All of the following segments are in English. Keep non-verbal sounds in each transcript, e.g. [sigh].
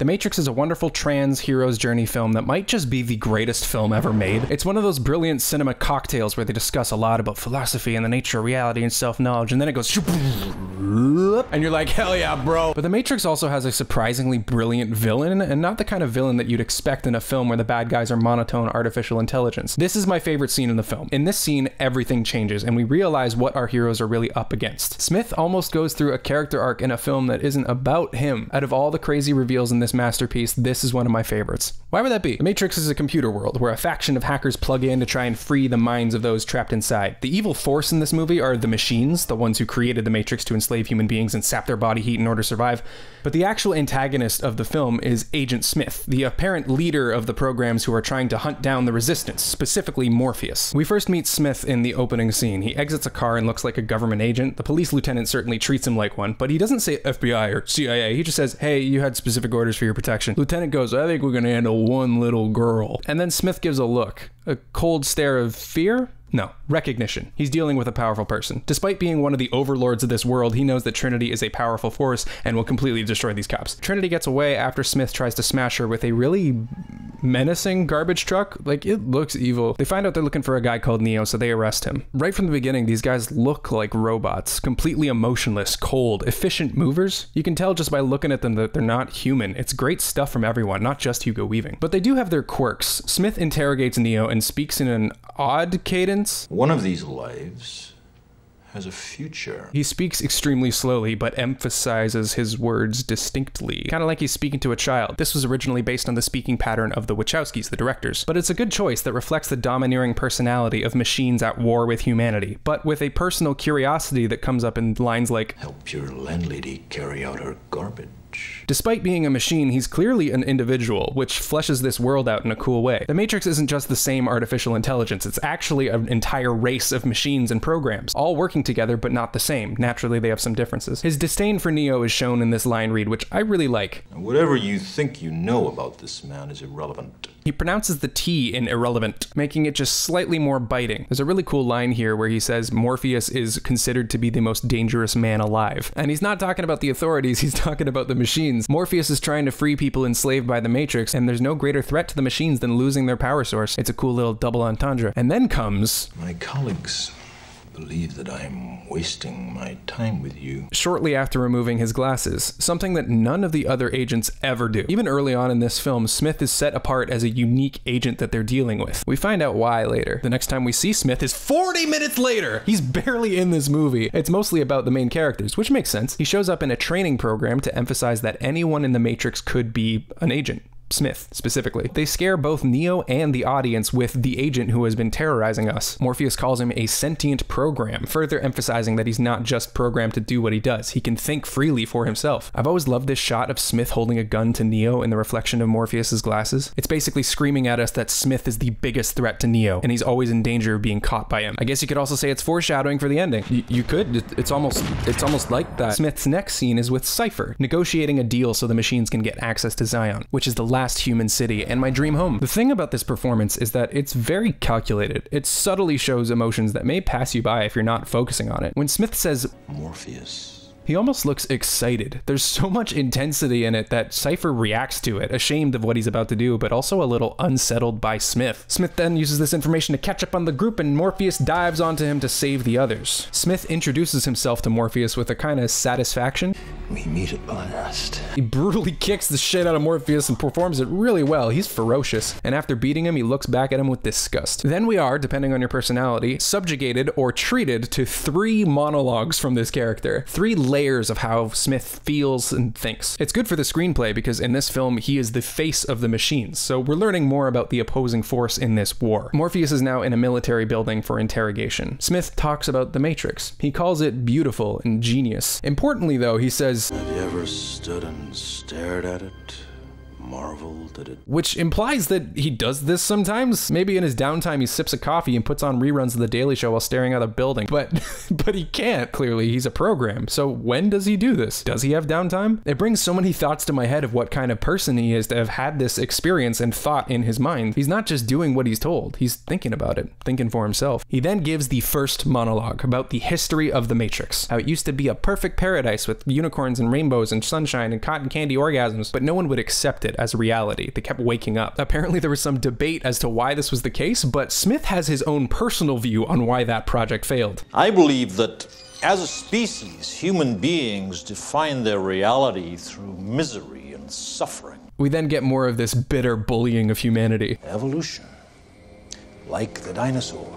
The Matrix is a wonderful trans hero's journey film that might just be the greatest film ever made. It's one of those brilliant cinema cocktails where they discuss a lot about philosophy and the nature of reality and self-knowledge, and then it goes and you're like, hell yeah, bro. But The Matrix also has a surprisingly brilliant villain, and not the kind of villain that you'd expect in a film where the bad guys are monotone artificial intelligence. This is my favorite scene in the film. In this scene, everything changes, and we realize what our heroes are really up against. Smith almost goes through a character arc in a film that isn't about him. Out of all the crazy reveals in this masterpiece, this is one of my favorites. Why would that be? The Matrix is a computer world where a faction of hackers plug in to try and free the minds of those trapped inside. The evil force in this movie are the machines, the ones who created the Matrix to enslave human beings and sap their body heat in order to survive. But the actual antagonist of the film is Agent Smith, the apparent leader of the programs who are trying to hunt down the resistance, specifically Morpheus. We first meet Smith in the opening scene. He exits a car and looks like a government agent. The police lieutenant certainly treats him like one, but he doesn't say FBI or CIA. He just says, hey, you had specific orders for your protection. Lieutenant goes, I think we're gonna handle one little girl. And then Smith gives a look, a cold stare of fear, no, recognition. He's dealing with a powerful person. Despite being one of the overlords of this world, he knows that Trinity is a powerful force and will completely destroy these cops. Trinity gets away after Smith tries to smash her with a really menacing garbage truck. Like, it looks evil. They find out they're looking for a guy called Neo, so they arrest him. Right from the beginning, these guys look like robots, completely emotionless, cold, efficient movers. You can tell just by looking at them that they're not human. It's great stuff from everyone, not just Hugo Weaving. But they do have their quirks. Smith interrogates Neo and speaks in an odd cadence. One of these lives has a future. He speaks extremely slowly, but emphasizes his words distinctly, kind of like he's speaking to a child. This was originally based on the speaking pattern of the Wachowskis, the directors, but it's a good choice that reflects the domineering personality of machines at war with humanity, but with a personal curiosity that comes up in lines like, Help your landlady carry out her garbage. Despite being a machine, he's clearly an individual, which fleshes this world out in a cool way. The Matrix isn't just the same artificial intelligence, it's actually an entire race of machines and programs, all working together but not the same. Naturally, they have some differences. His disdain for Neo is shown in this line read, which I really like. Whatever you think you know about this man is irrelevant. He pronounces the T in irrelevant, making it just slightly more biting. There's a really cool line here where he says Morpheus is considered to be the most dangerous man alive. And he's not talking about the authorities, [laughs] he's talking about the machines. Morpheus is trying to free people enslaved by the Matrix, and there's no greater threat to the machines than losing their power source. It's a cool little double entendre. And then comes. My colleagues believe that I'm wasting my time with you. Shortly after removing his glasses, something that none of the other agents ever do. Even early on in this film, Smith is set apart as a unique agent that they're dealing with. We find out why later. The next time we see Smith is 40 minutes later! He's [laughs] barely in this movie. It's mostly about the main characters, which makes sense. He shows up in a training program to emphasize that anyone in the Matrix could be an agent. Smith, specifically. They scare both Neo and the audience with the agent who has been terrorizing us. Morpheus calls him a sentient program, further emphasizing that he's not just programmed to do what he does, he can think freely for himself. I've always loved this shot of Smith holding a gun to Neo in the reflection of Morpheus's glasses. It's basically screaming at us that Smith is the biggest threat to Neo, and he's always in danger of being caught by him. I guess you could also say it's foreshadowing for the ending. Y you could. It's almost it's almost like that. Smith's next scene is with Cypher, negotiating a deal so the machines can get access to Zion, which is the last human city and my dream home. The thing about this performance is that it's very calculated. It subtly shows emotions that may pass you by if you're not focusing on it. When Smith says, Morpheus. He almost looks excited. There's so much intensity in it that Cypher reacts to it, ashamed of what he's about to do, but also a little unsettled by Smith. Smith then uses this information to catch up on the group, and Morpheus dives onto him to save the others. Smith introduces himself to Morpheus with a kind of satisfaction. Meet at last. He brutally kicks the shit out of Morpheus and performs it really well. He's ferocious. And after beating him, he looks back at him with disgust. Then we are, depending on your personality, subjugated or treated to three monologues from this character. Three layers of how Smith feels and thinks. It's good for the screenplay because in this film, he is the face of the machines. So we're learning more about the opposing force in this war. Morpheus is now in a military building for interrogation. Smith talks about the Matrix. He calls it beautiful and genius. Importantly, though, he says, Have you ever stood and stared at it marveled at it. which implies that he does this sometimes. Maybe in his downtime he sips a coffee and puts on reruns of the Daily Show while staring at a building. But [laughs] but he can't. Clearly, he's a program. So when does he do this? Does he have downtime? It brings so many thoughts to my head of what kind of person he is to have had this experience and thought in his mind. He's not just doing what he's told. He's thinking about it, thinking for himself. He then gives the first monologue about the history of the Matrix. How it used to be a perfect paradise with unicorns and rainbows and sunshine and cotton candy orgasms, but no one would accept it as reality. They kept waking up. Apparently, there was some debate as to why this was the case, but Smith has his own personal view on why that project failed. I believe that as a species, human beings define their reality through misery and suffering. We then get more of this bitter bullying of humanity. Evolution. Like the dinosaur.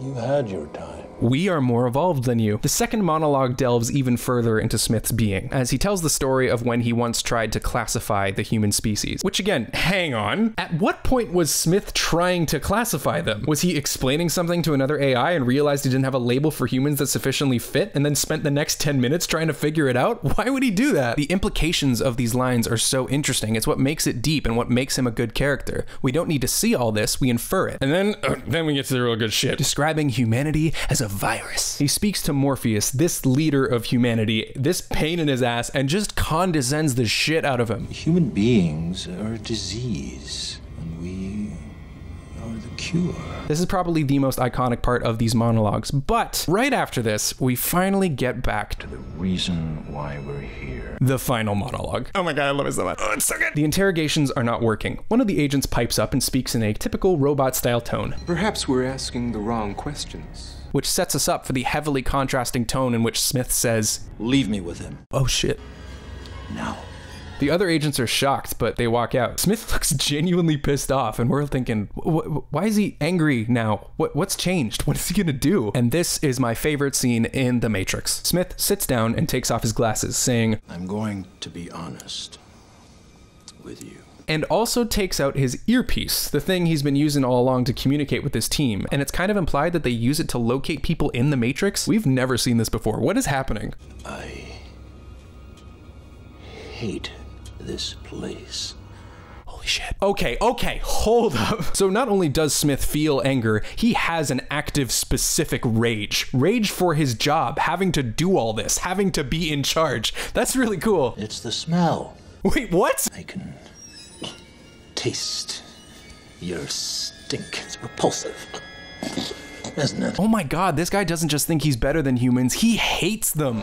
You had your time. We are more evolved than you. The second monologue delves even further into Smith's being, as he tells the story of when he once tried to classify the human species. Which, again, hang on. At what point was Smith trying to classify them? Was he explaining something to another AI and realized he didn't have a label for humans that sufficiently fit, and then spent the next 10 minutes trying to figure it out? Why would he do that? The implications of these lines are so interesting. It's what makes it deep and what makes him a good character. We don't need to see all this, we infer it. And then, uh, then we get to the real good shit. Describing humanity as a virus. He speaks to Morpheus, this leader of humanity, this pain in his ass, and just condescends the shit out of him. Human beings are a disease, and we are the cure. This is probably the most iconic part of these monologues, but right after this, we finally get back to The reason why we're here. the final monologue. Oh my god, I love it so much. Oh, it's so good. The interrogations are not working. One of the agents pipes up and speaks in a typical robot style tone, Perhaps we're asking the wrong questions. which sets us up for the heavily contrasting tone in which Smith says, Leave me with him. Oh shit. Now. The other agents are shocked, but they walk out. Smith [laughs] looks genuinely pissed off, and we're thinking, "Wh- wh- why is he angry now? What, what's changed? [laughs] What is he gonna do? And this is my favorite scene in The Matrix. Smith sits down and takes off his glasses, saying, I'm going to be honest with you. and also takes out his earpiece, the thing he's been using all along to communicate with his team. And it's kind of implied that they use it to locate people in the Matrix. We've never seen this before. What is happening? I hate this place. Holy shit. Okay, okay, hold up. [laughs] So not only does Smith feel anger, he has an active, specific rage. Rage for his job, having to do all this, having to be in charge. That's really cool. It's the smell. Wait, what? I can taste your stink. It's repulsive, isn't it? Oh my god, this guy doesn't just think he's better than humans, he hates them.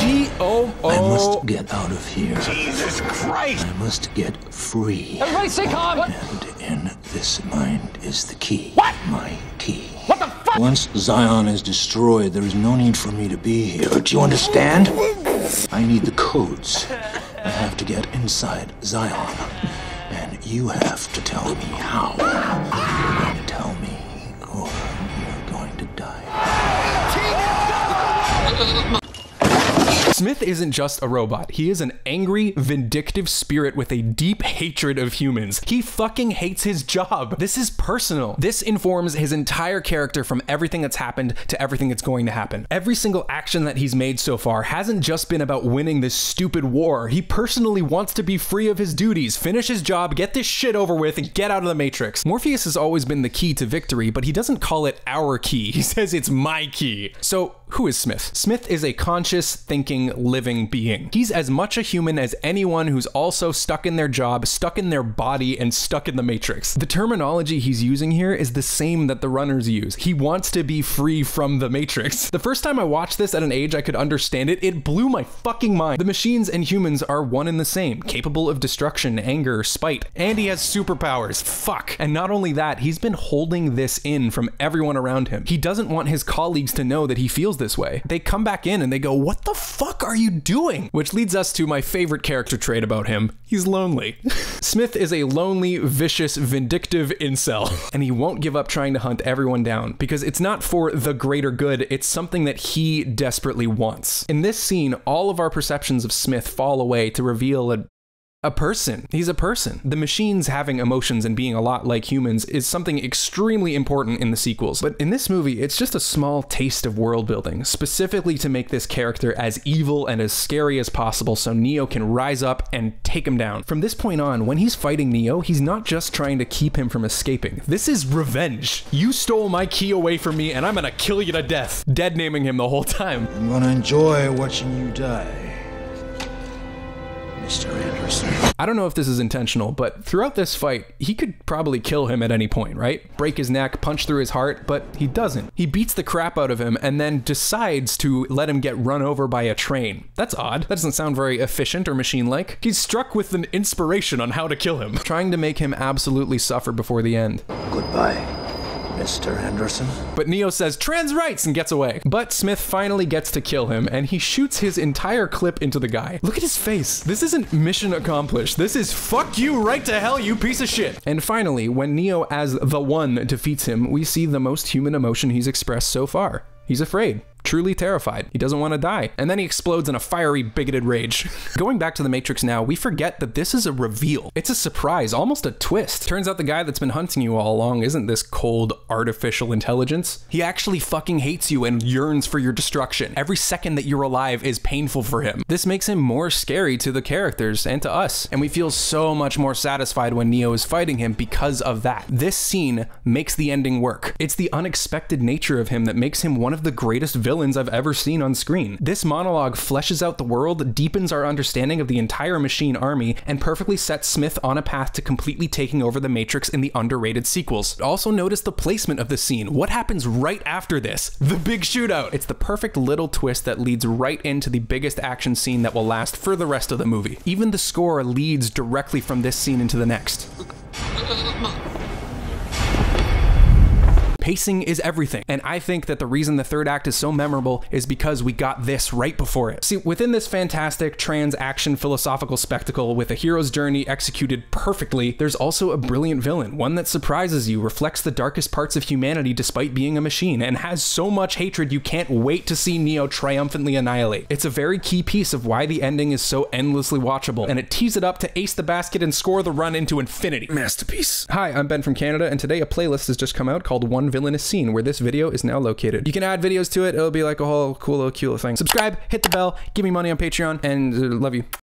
Gee, oh, I oh. must get out of here. Jesus Christ! I must get free. Everybody stay calm. What? And in this mind is the key. What? My key. What the fuck? Once Zion is destroyed, there is no need for me to be here. Do you understand? I need the codes. I have to get inside Zion. And you have to tell me how. Ah, ah. Smith isn't just a robot. He is an angry, vindictive spirit with a deep hatred of humans. He fucking hates his job. This is personal. This informs his entire character from everything that's happened to everything that's going to happen. Every single action that he's made so far hasn't just been about winning this stupid war. He personally wants to be free of his duties, finish his job, get this shit over with, and get out of the Matrix. Morpheus has always been the key to victory, but he doesn't call it our key. [laughs] He says it's my key. So, who is Smith? Smith is a conscious, thinking, living being. He's as much a human as anyone who's also stuck in their job, stuck in their body, and stuck in the Matrix. The terminology he's using here is the same that the runners use. He wants to be free from the Matrix. [laughs] The first time I watched this at an age I could understand it, it blew my fucking mind. The machines and humans are one and the same, capable of destruction, anger, spite, and he has superpowers. Fuck. And not only that, he's been holding this in from everyone around him. He doesn't want his colleagues to know that he feels this way. They come back in and they go, What the fuck are you doing? Which leads us to my favorite character trait about him he's lonely. [laughs] Smith is a lonely, vicious, vindictive incel, [laughs] and he won't give up trying to hunt everyone down because it's not for the greater good, it's something that he desperately wants. In this scene, all of our perceptions of Smith fall away to reveal a a person. He's a person. The machines having emotions and being a lot like humans is something extremely important in the sequels. But in this movie, it's just a small taste of world building, specifically to make this character as evil and as scary as possible so Neo can rise up and take him down. From this point on, when he's fighting Neo, he's not just trying to keep him from escaping. This is revenge. You stole my key away from me and I'm gonna kill you to death. Dead naming him the whole time. I'm gonna enjoy watching you die. Mr. Anderson. I don't know if this is intentional, but throughout this fight, he could probably kill him at any point, right? Break his neck, punch through his heart, but he doesn't. He beats the crap out of him and then decides to let him get run over by a train. That's odd. That doesn't sound very efficient or machine like. He's struck with an inspiration on how to kill him, trying to make him absolutely suffer before the end. Goodbye, Mr. Anderson. But Neo says trans rights and gets away. But Smith finally gets to kill him and he shoots his entire clip into the guy. Look at his face. This isn't mission accomplished. This is fuck you right to hell, you piece of shit. And finally, when Neo as the one defeats him, we see the most human emotion he's expressed so far. He's afraid truly terrified. He doesn't want to die. And then he explodes in a fiery, bigoted rage. [laughs] Going back to the Matrix now, we forget that this is a reveal. It's a surprise, almost a twist. Turns out the guy that's been hunting you all along isn't this cold, artificial intelligence. He actually fucking hates you and yearns for your destruction. Every second that you're alive is painful for him. This makes him more scary to the characters and to us. And we feel so much more satisfied when Neo is fighting him because of that. This scene makes the ending work. It's the unexpected nature of him that makes him one of the greatest villains villains I've ever seen on screen. This monologue fleshes out the world, deepens our understanding of the entire machine army, and perfectly sets Smith on a path to completely taking over the Matrix in the underrated sequels. Also notice the placement of the scene. What happens right after this? The big shootout. It's the perfect little twist that leads right into the biggest action scene that will last for the rest of the movie. Even the score leads directly from this scene into the next. Pacing is everything. And I think that the reason the third act is so memorable is because we got this right before it. See, within this fantastic trans action philosophical spectacle with a hero's journey executed perfectly, there's also a brilliant villain, one that surprises you, reflects the darkest parts of humanity despite being a machine, and has so much hatred you can't wait to see Neo triumphantly annihilate. It's a very key piece of why the ending is so endlessly watchable, and it tees it up to ace the basket and score the run into infinity. Masterpiece. Hi, I'm Ben from Canada, and today a playlist has just come out called One villainous scene where this video is now located. You can add videos to it. It'll be like a whole cool little cute little thing. Subscribe, hit the bell, give me money on Patreon, and uh, love you.